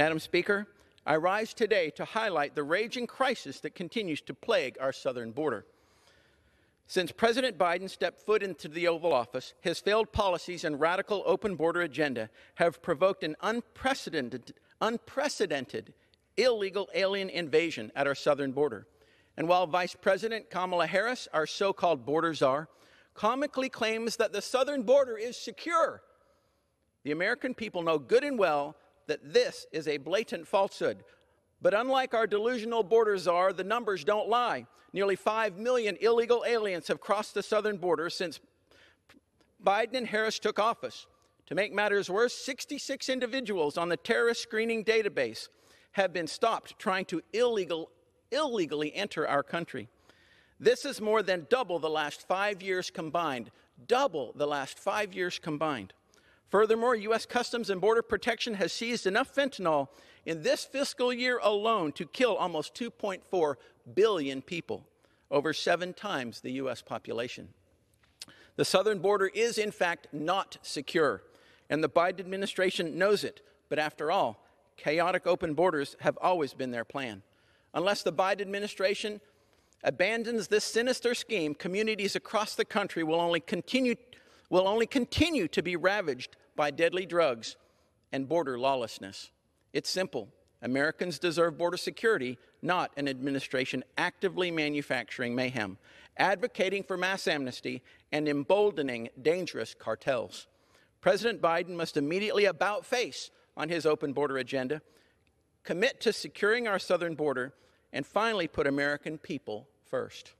Madam Speaker, I rise today to highlight the raging crisis that continues to plague our southern border. Since President Biden stepped foot into the Oval Office, his failed policies and radical open border agenda have provoked an unprecedented, unprecedented illegal alien invasion at our southern border. And while Vice President Kamala Harris, our so called border czar, comically claims that the southern border is secure, the American people know good and well that this is a blatant falsehood. But unlike our delusional border czar, the numbers don't lie. Nearly 5 million illegal aliens have crossed the southern border since Biden and Harris took office. To make matters worse, 66 individuals on the terrorist screening database have been stopped trying to illegal, illegally enter our country. This is more than double the last five years combined. Double the last five years combined. Furthermore, U.S. Customs and Border Protection has seized enough fentanyl in this fiscal year alone to kill almost 2.4 billion people, over seven times the U.S. population. The southern border is, in fact, not secure, and the Biden administration knows it. But after all, chaotic open borders have always been their plan. Unless the Biden administration abandons this sinister scheme, communities across the country will only continue, will only continue to be ravaged by deadly drugs and border lawlessness. It's simple. Americans deserve border security, not an administration actively manufacturing mayhem, advocating for mass amnesty, and emboldening dangerous cartels. President Biden must immediately about face on his open border agenda, commit to securing our southern border, and finally put American people first.